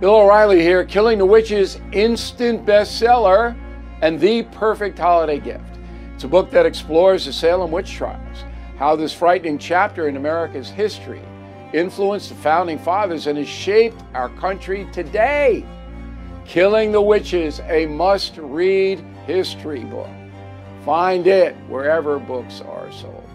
Bill O'Reilly here, Killing the Witches, instant bestseller and the perfect holiday gift. It's a book that explores the Salem witch trials, how this frightening chapter in America's history influenced the founding fathers and has shaped our country today. Killing the Witches, a must read history book. Find it wherever books are sold.